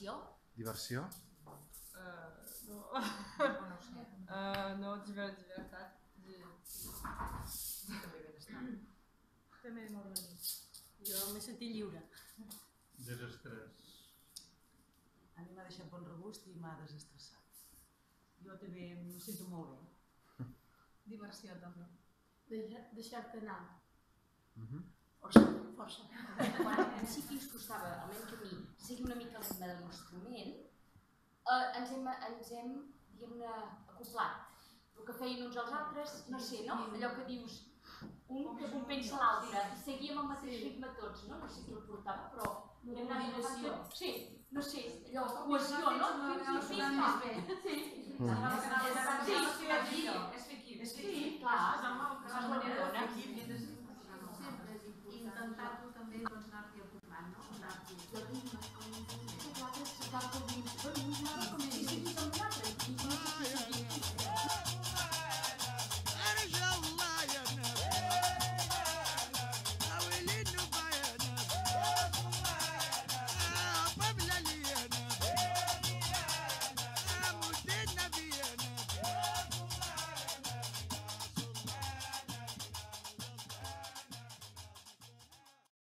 Diversió? Uh, no. O no ho sé. Uh, no, diver, llibertat. Di... També benestar. També molt bonic. Jo m'he sentit lliure. Desestrès. A mi m'ha deixat bon regust i m'ha desestressat. Jo també em sento molt bé. Diversió també. Deixa- Deixar-te anar. Mhm. Força, força. quan en sí que ens costava, almenys a mi, seguir una mica l'instrument, eh, ens hem, ens hem diguem-ne, acoplat. El que feien uns als altres, no sé, no? Allò que dius, un que compensa l'altre, i seguíem el mateix ritme tots, no? No sé qui el portava, però hem anat. Sí, no sé, allò, cohesió, no? Sí, sí, sí, sí. Sí, És Welcome